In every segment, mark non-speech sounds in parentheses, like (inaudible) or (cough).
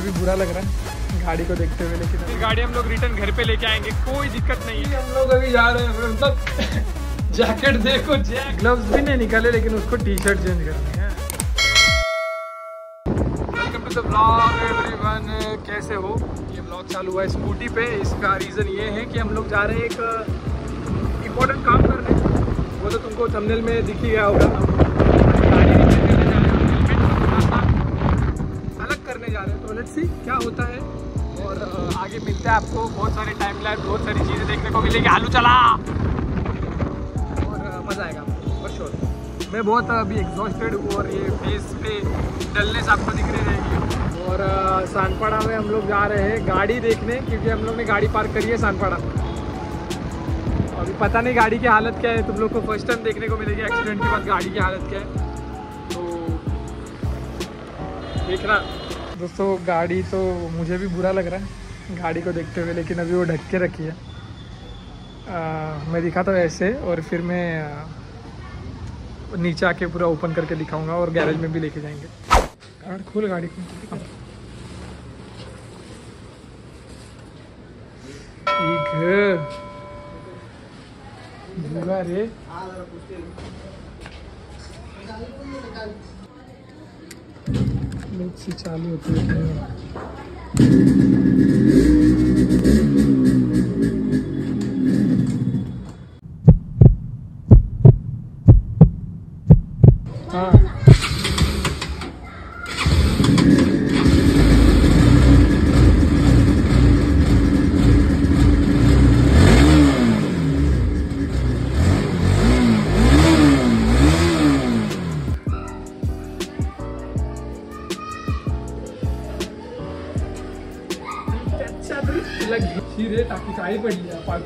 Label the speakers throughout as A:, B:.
A: मुझे भी बुरा लग रहा है गाड़ी को देखते हुए लेकिन
B: फिर गाड़ी हम लोग रिटर्न घर पे लेके आएँगे कोई दिक्कत नहीं है।
A: हम लोग अभी जा रहे हैं मतलब जैकेट देखो जैक ग्लव्स भी नहीं निकाले लेकिन उसको टी शर्ट चेंज करनी है। Welcome to the blog everyone कैसे हो? ये ब्लॉग चालू हुआ है स्कूटी पे। इसका रीज़न ये है कि हम लोग जा रहे हैं एक इम्पोर्टेंट काम करने। वो तो तुमको थंबनेल में दिख ही गया होगा। लेट्स सी क्या होता है। और आगे मिलते हैं आपको। बहुत सारे टाइम लैब बहुत सारी चीज़ें देखने को मिलेगी। आलू चला। और मज़ा आएगा। फॉर श्योर मैं बहुत अभी एग्जॉस्टेड हूँ और ये फेस पे डलनेस आपको दिख रही रहेगी। और सानपाड़ा में हम लोग जा रहे हैं गाड़ी देखने, क्योंकि हम लोग ने गाड़ी पार्क करी है सानपाड़ा। अभी पता नहीं गाड़ी की हालत क्या है। तुम लोग को फ़र्स्ट टाइम देखने को मिलेगी। एक्सीडेंट के बाद गाड़ी की हालत क्या है। तो देखना। दोस्तों गाड़ी तो मुझे भी बुरा लग रहा है गाड़ी को देखते हुए लेकिन अभी वो ढक के रखी है। आ, मैं दिखाता हूँ ऐसे और फिर मैं नीचे आके पूरा ओपन करके दिखाऊँगा और गैरेज में भी लेके जाएँगे। गाड़ी खोल गाड़ी को। ठीक रे चालू होती हाँ।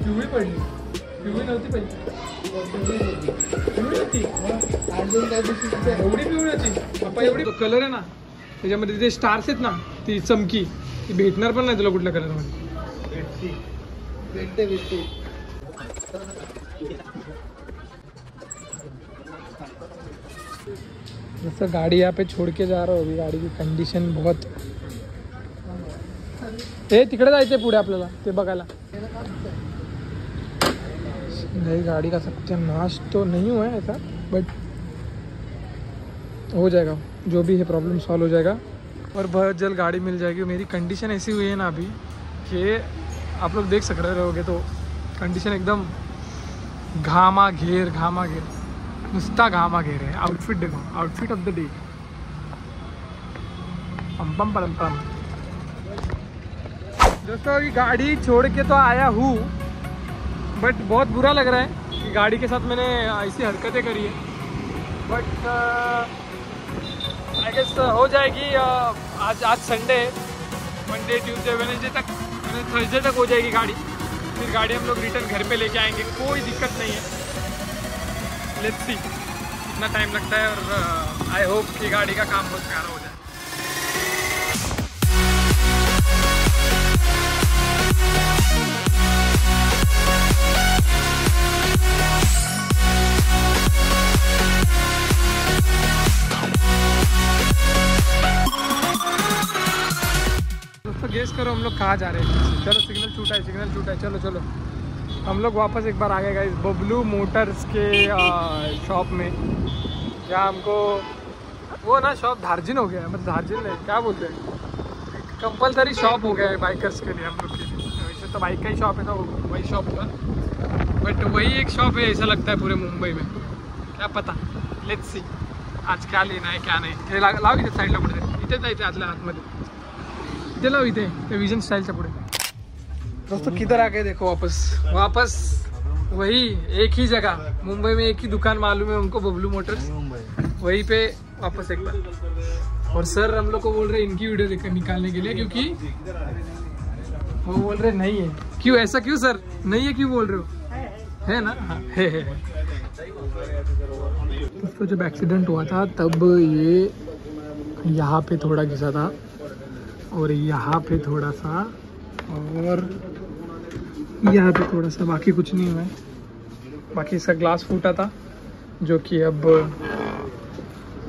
A: पिवळी पडली. पिवळी नव्हती पहिली पिवळी होती एवढी पिवळी होती. पप्पा एवढी कलर आहे ना त्याच्यामध्ये जे स्टार्स आहेत ना ती चमकी. ती भेटणार पण नाही तुला कुठल्या कलरमध्ये.
C: भेटते भेटते
A: जैसे गाड़ी यहाँ पे छोड़ के जा रहा हूँ अभी गाड़ी की कंडिशन बहुत. ए तिकडे जायचंय पुढे आपल्याला ते बघायला. नहीं गाड़ी का सत्यानाश तो नहीं हुआ है ऐसा बट हो जाएगा, जो भी है प्रॉब्लम सॉल्व हो जाएगा। और बहुत जल्द गाड़ी मिल जाएगी। मेरी कंडीशन ऐसी हुई है ना अभी कि आप लोग देख सक रहे रहोगे तो कंडीशन एकदम घामा घेर घामा घेर, नुसता घामा घेर है। आउटफिट देखो आउटफिट ऑफ़ द डे पम पम दोस्तों, अभी गाड़ी छोड़ के तो आया हूँ। बट बहुत बुरा लग रहा है कि गाड़ी के साथ मैंने ऐसी हरकतें करी है। बट आई गेस हो जाएगी uh, आज आज संडे है। मंडे ट्यूसडे वेनेसडे तक थर्सडे तक हो जाएगी गाड़ी। फिर गाड़ी हम लोग रिटर्न घर पे लेके आएँगे। कोई दिक्कत नहीं है। लेट्स सी कितना टाइम लगता है और आई होप कि गाड़ी का काम बहुत प्यारा हो जाए। लोग कहाँ जा रहे हैं? चलो सिग्नल छूटा है सिग्नल छूटा है। चलो चलो। हम लोग वापस एक बार आ गए इस बबलू मोटर्स के शॉप में। जहाँ हमको, वो ना शॉप धार्जिन हो गया है मतलब धार्जिन नहीं क्या बोलते हैं? कंपलसरी शॉप हो गया है बाइकर्स के लिए हम लोग के लिए। वैसे तो बाइक का ही शॉप है तो वही शॉप होगा बट वही एक शॉप है, ऐसा लगता है पूरे मुंबई में। क्या पता? लेट्स सी आज क्या लेना है, क्या नाही। हे ला- लाव इथे साईडला कुठे इथे जायचं आतल्या आतमध्ये लाव इथे ते विजन स्टाईलच्या पुढे. दोस्तों किधर आ गए देखो वापस? वापस? वही एक ही जगह. मुंबई में एक ही दुकान मालूम है उनको बबलू मोटर्स वहीं पे वापस एक बार. और सर हम लोग को बोल रहे हैं इनकी वीडियो देख निकालने के लिए क्योंकि वो बोल रहे नहीं है. क्यों ऐसा क्यों सर नहीं है क्यों बोल रहे हो? है ना? है है है। दोस्तों जब एक्सीडेंट हुआ था तब ये यहाँ पे थोड़ा घिसा था। और यहाँ पे थोड़ा सा, और यहाँ पे थोड़ा सा बाकी कुछ नहीं हुआ है। बाकी इसका ग्लास फूटा था, जो कि अब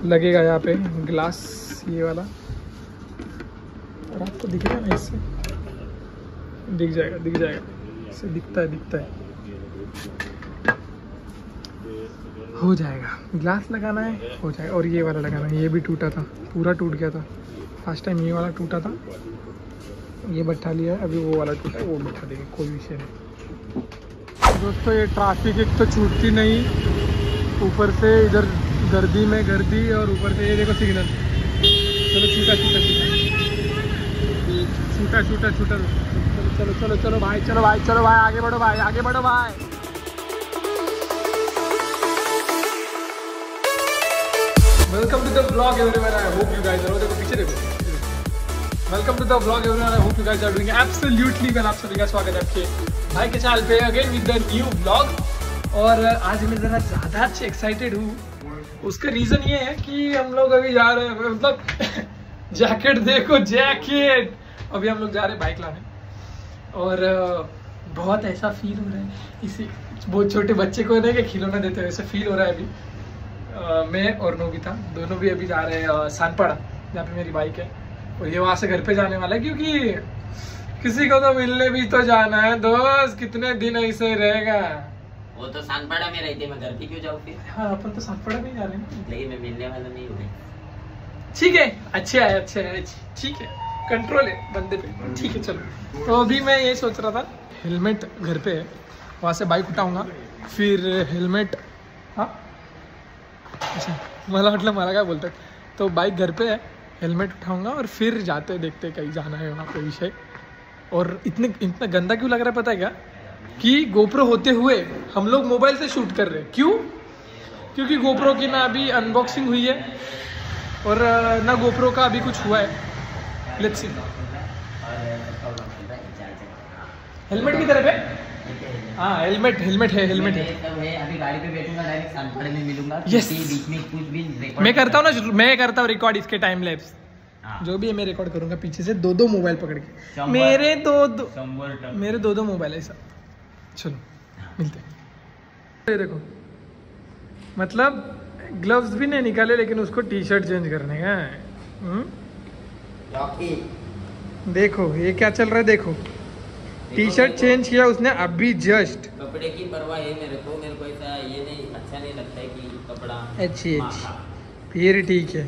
A: लगेगा यहाँ पे ग्लास ये वाला। रात आपको दिख रहा है ना इससे? दिख जाएगा दिख जाएगा। इससे दिखता है दिखता है। हो जाएगा। ग्लास लगाना है, हो जाएगा। और ये वाला लगाना है, ये भी टूटा था, पूरा टूट गया था। फ़र्स्ट टाइम ये वाला टूटा था। ये बैठा लिया है, अभी वो वाला टूटा है, वो बैठा देंगे कोई विषय नहीं। दोस्तों, ये ट्रैफ़िक एक तो छूटती नहीं। ऊपर से इधर गर्दी में गर्दी और ऊपर से ये देखो सिग्नल चलो, छूटा छूटा छूटा। छूटा छूटा छूटा। चलो चलो चलो चलो, भाई चलो भाई चलो, भाई, आगे बढ़ो, भाई, आगे बढ़ो, भाई। Welcome to the blog everyone I hope you guys are देखो, पीछे देखो। Welcome to the blog everyone I hope you guys are doing absolutely well आप सभी का स्वागत है आपके भाई के चैनल पे again with the new blog और आज मैं ज़रा ज़्यादा एक्साइटेड हूँ। उसका रीज़न ये है कि हम लोग अभी जा रहे हैं मतलब (laughs) जैकेट देखो जैकेट अभी हम लोग जा रहे हैं बाइक लाने। और बहुत ऐसा फील हो रहा है। इसे बहुत छोटे बच्चे को ना कि खिलौना देते हैं वैसे फील हो रहा है अभी। अ, मैं और नोबिता दोनों भी अभी जा रहे हैं सानपाड़ा जहाँ पे मेरी बाइक है। और ये वहाँ से घर पे जाने वाला है क्योंकि किसी को तो मिलने भी तो जाना है। दोस्त कितने दिन ऐसे रहेगा?
D: वो तो सानपाड़ा में रहती मैं घर पे क्यों जाऊँ फिर?
A: हाँ अपन तो सानपाड़ा में जा रहे हैं
D: लेकिन मैं मिलने वाला नहीं हूँ।
A: ठीक है अच्छे है अच्छे है ठीक है कंट्रोल है बंदे पे। ठीक है चलो। तो अभी मैं ये सोच रहा था हेलमेट घर पे है वहाँ से बाइक उठाऊँगा। फिर हेलमेट हाँ? अच्छा मला वाटलं मला काय बोलतात तो बाइक घर पे है हेलमेट उठाऊँगा और फिर जाते देखते कहीं जाना है वहाँ पे विषय और इतने इतना गंदा क्यों लग रहा है पता है क्या? कि गोप्रो होते हुए हम लोग मोबाइल से शूट कर रहे हैं। क्यों? क्योंकि गोप्रो की ना अभी अनबॉक्सिंग हुई है और ना गोप्रो का अभी कुछ हुआ है। लेट्स सी हेलमेट की तरफ़ है? हाँ हेलमेट हेलमेट है हेलमेट है।
D: अभी गाड़ी पे बैठूँगा डायरेक्ट सानपाड़े में मिलूँगा. बीच में कुछ भी
A: मैं करता हूँ ना मैं करता हूँ रिकॉर्ड इसके टाइम लैप्स
D: हाँ।
A: जो भी है मैं रिकॉर्ड करूँगा पीछे से दो दो मोबाइल पकड़ के। मेरे दो दो मेरे दो दो मोबाइल है सब। चलो मिलते हैं। देखो मतलब ग्लव्स भी नहीं निकाले लेकिन उसको टी शर्ट चेंज करने का है। हम्म? देखो ये क्या चल रहा है देखो। टी शर्ट चेंज किया उसने अभी जस्ट
D: कपड़े की परवाह है मेरे को मेरे को ऐसा ये नहीं अच्छा नहीं लगता है कि कपड़ा
A: अच्छी
D: हाँ,
A: अच्छी। फिर ठीक है।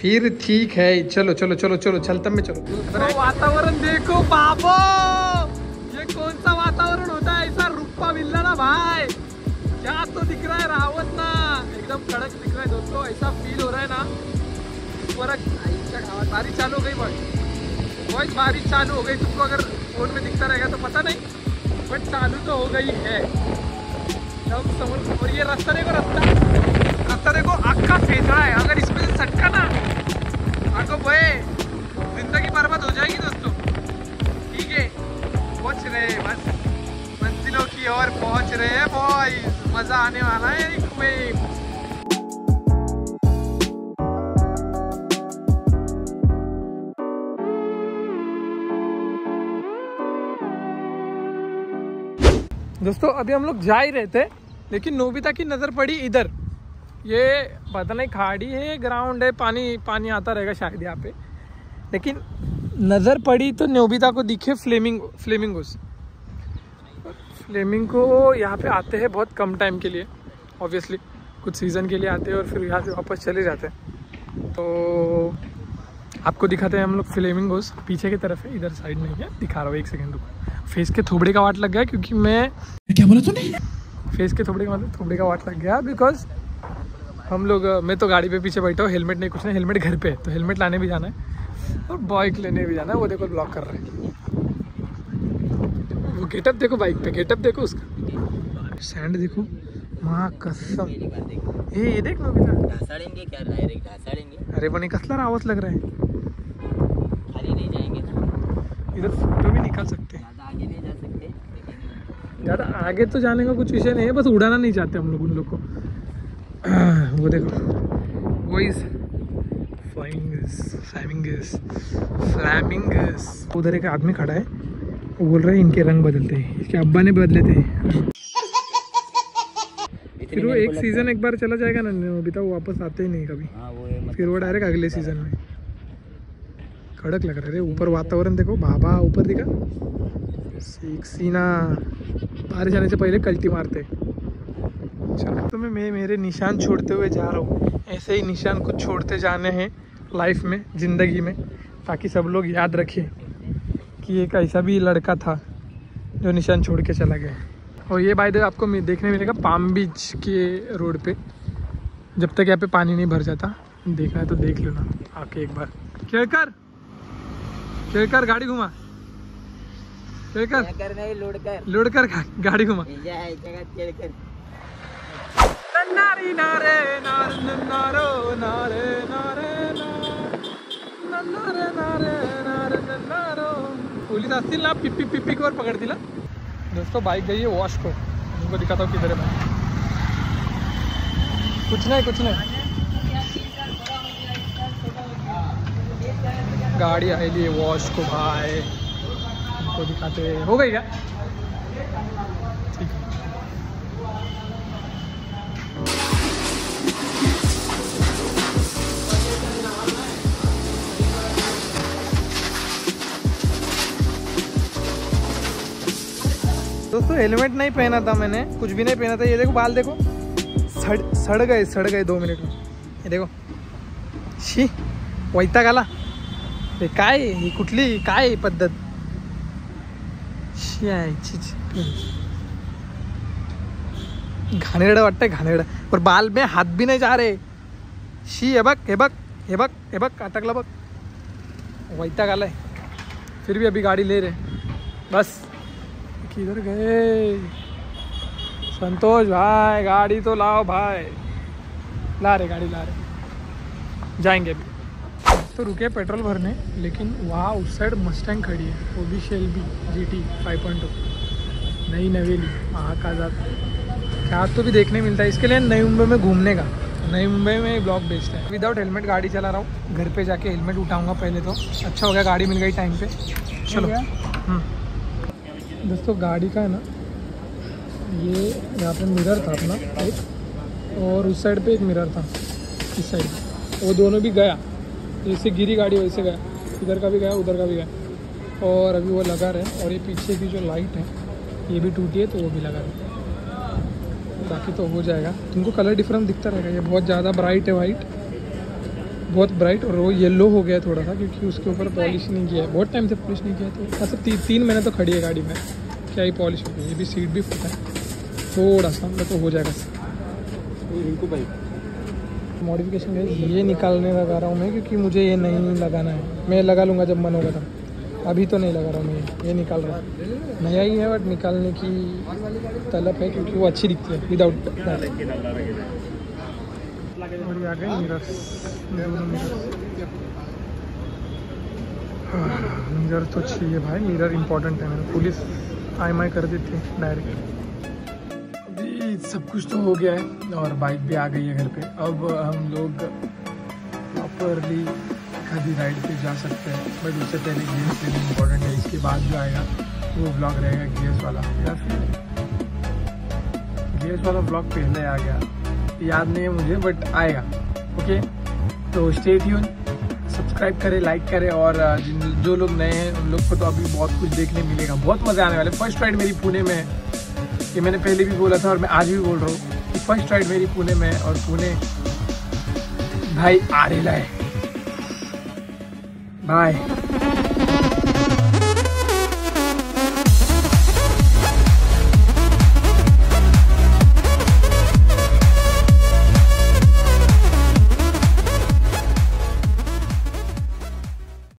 A: फिर ठीक है। चलो चलो चलो चलो चलता में चलो। तो वातावरण देखो बाबो। ये कौन सा वातावरण होता है? ऐसा रुपा मिलना ना भाई। क्या तो दिख रहा है रावत ना। एकदम कड़क दिख रहा है दोस्तों ऐसा फील हो रहा है ना। फ़र्क बारिश चालू हो गई बॉय बारिश चालू हो गई। तुमको अगर फ़ोन में दिखता रहेगा तो पता नहीं बट चालू तो हो गई है। एकदम समोर और ये रास्ता देखो, रास्ता। रास्ता देखो अक्का फेसड़ा है, अगर इसमें से सटका ना आगो बे, ज़िंदगी बर्बाद हो जाएगी दोस्तों। ठीक है, पहुँच रहे हैं बस। मंजिलों की ओर पहुँच रहे हैं बॉयज़ मज़ा आने वाला है में। दोस्तों, अभी हम लोग जा ही रहे थे, लेकिन नोबिता की नज़र पड़ी इधर। ये पता नहीं खाड़ी है ग्राउंड है, पानी पानी आता रहेगा शायद यहाँ पे। लेकिन नज़र पड़ी तो नोबिता को दिखे फ्लेमिंग, फ्लेमिंगोस। को यहाँ पे आते हैं बहुत कम टाइम के लिए ऑब्वियसली कुछ सीज़न के लिए आते हैं और फिर यहाँ से वापस चले जाते हैं। तो आपको दिखाते हैं हम लोग फ्लेमिंगोस पीछे की तरफ़ है इधर साइड नहीं है। दिखा रहा हूँ एक सेकंड रुको। फेस के थोबड़े का वाट लग गया क्योंकि मैं क्या बोला तूने? फेस के थोबड़े का मतलब थोबड़े का वाट लग गया बिकॉज़ हम लोग मैं तो गाड़ी पे पीछे बैठा हूँ हेलमेट नहीं कुछ नहीं हेलमेट घर पे तो हेलमेट लाने भी जाना है और बाइक लेने भी जाना है वो देखो ब्लॉक कर रहे हैं। वो गेटअप देखो बाइक पे गेटअप देखो उसका। सैंड देखो। माँ कसम। देख नोबिता
D: ढासाड़ेंगे क्या डायरेक्ट ढासाड़ेंगे।
A: अरे पण कसला रावत लग रहा है।
D: खाली नहीं जाएँगे ना।
A: इधर फ़ोटो भी निकाल सकते हैं।
D: ज़्यादा आगे नहीं जा सकते।
A: ज़्यादा आगे तो जाने का कुछ विषय नहीं है बस उड़ाना नहीं चाहते हम लोग उन लोग को। (clears throat) वो देखो। वो इज़ फ्लाइंगस फ्लैमिंगस फ्लैमिंगस उधर एक आदमी खड़ा है वो बोल रहा है इनके रंग बदलते हैं इसके अब्बा ने बदले थे। फिर वो एक सीज़न एक बार चला जाएगा ना अभी तो वो वापस आते ही नहीं कभी।
D: हाँ वो है
A: फिर वो डायरेक्ट अगले सीज़न में। कड़क लग रहा है ऊपर वातावरण देखो बाबा ऊपर दिखा। सेक्सी ना बारिश आने से पहले कल्टी मारते। चलो तो मैं मैं मेरे निशान छोड़ते हुए जा रहा हूँ। ऐसे ही निशान कुछ छोड़ते जाने हैं लाइफ में ज़िंदगी में ताकि सब लोग याद रखें कि एक ऐसा भी लड़का था जो निशान छोड़ के चला गया। और ये बाय द आपको देखने मिलेगा पाम बीच के रोड पे। जब तक यहाँ पे पानी नहीं भर जाता देखना है तो देख लेना आके एक बार। केड़कर केड़कर गाड़ी घुमा। केड़कर
D: कर नहीं लोड कर।
A: लोड कर गा- गाड़ी घुमा। नारी नारे नार नारो नारे नारे। नार नारे नारे नारे पोलीस असतील ना पिप्पी पिप्पी वर पकडतील. दोस्तों बाइक गई है वॉश को। उनको दिखाता हूँ किधर है बाइक कुछ नहीं कुछ नहीं। गाड़ी आई लिए वॉश को, भाई। उनको दिखाते हो गई क्या? दोस्तों हेलमेट नहीं पहना था मैंने, कुछ भी नहीं पहना था। ये देखो, बाल देखो। सड़ सड़ गए सड़ गए दो मिनट में। ये देखो। शी वैताग आला। हे काय? ही? कुठली, काय पद्धत? शी घाणेरडं वाटतंय, घाणेरडं। बाल में हात भी नाही जा रे शी हे बघ हे बघ, हे अटकलं बघ वैताग आलाय। फिर भी अभी गाड़ी ले रहे बस। किधर गए। संतोष भाई गाड़ी तो लाओ भाई। ला रहे गाड़ी ला रहे जाएँगे अभी। तो रुके पेट्रोल भरने लेकिन वहाँ उस साइड मस्टैंग खड़ी है वो भी Shell B G T five point नई नवेली वहाँ महाकाजात। क्या तो भी देखने मिलता है इसके लिए नई मुंबई में घूमने का। नई मुंबई में ब्लॉक बेस्ट है। विदाउट हेलमेट गाड़ी चला रहा हूँ घर पे जाके हेलमेट उठाऊँगा पहले तो। अच्छा हो गया गाड़ी मिल गई टाइम पे। चलो। हम्म। दोस्तों, गाड़ी का है ना, ये यहाँ पे मिरर था अपना, एक, और उस साइड पे एक मिरर था, इस साइड वो दोनों भी गया जैसे गिरी गाड़ी वैसे गया, इधर का भी गया, उधर का भी गया। और अभी वो लगा रहे और ये पीछे की जो लाइट है, ये भी टूटी है तो वो भी लगा रहे बाकी तो हो जाएगा। तुमको कलर डिफरेंस दिखता रहेगा, ये बहुत ज़्यादा ब्राइट है वाइट बहुत ब्राइट और वो येलो हो गया है थोड़ा सा क्योंकि उसके ऊपर पॉलिश नहीं किया है। बहुत टाइम से पॉलिश नहीं किया है तो मतलब ती, तीन महीने तो खड़ी है गाड़ी में। क्या ही पॉलिश हो गई ये भी सीट भी फटा है। थोड़ा सा मतलब तो हो जाएगा। सर मॉडिफिकेशन है ये निकालने लगा रहा हूँ मैं क्योंकि मुझे ये नहीं लगाना है। मैं लगा लूँगा जब मन होगा तब। अभी तो नहीं लगा रहा हूँ मैं ये- ये निकाल रहा हूँ। नया ही है बट निकालने की तलब है क्योंकि वो अच्छी दिखती है विदाउट और आ गए मिरर्स दोनों मिरर्स मिरर तो चाहिए भाई मिरर इम्पोर्टेंट है मेरे। पुलिस आई माई कर देती है डायरेक्ट अभी सब कुछ तो हो गया है, और बाइक भी आ गई है घर पे। अब हम लोग प्रॉपरली कभी राइड पे जा सकते हैं। बट उससे पहले गेम्स लेना इम्पोर्टेंट है। इसके बाद जो आएगा, वो ब्लॉग रहेगा गेम्स वाला। या फिर गेम्स वाला ब्लॉग पहले आ गया। याद नहीं है मुझे बट आएगा। ओके तो स्टे ट्यून सब्सक्राइब करें लाइक करें और जिन, जो लोग नए हैं, उन लोग को तो अभी बहुत कुछ देखने मिलेगा। बहुत मज़ा आने वाला फ़र्स्ट राइड मेरी पुणे में है। ये मैंने पहले भी बोला था और मैं आज भी बोल रहा हूँ कि फ़र्स्ट राइड मेरी पुणे में है और पुणे भाई आ रहा है। बाय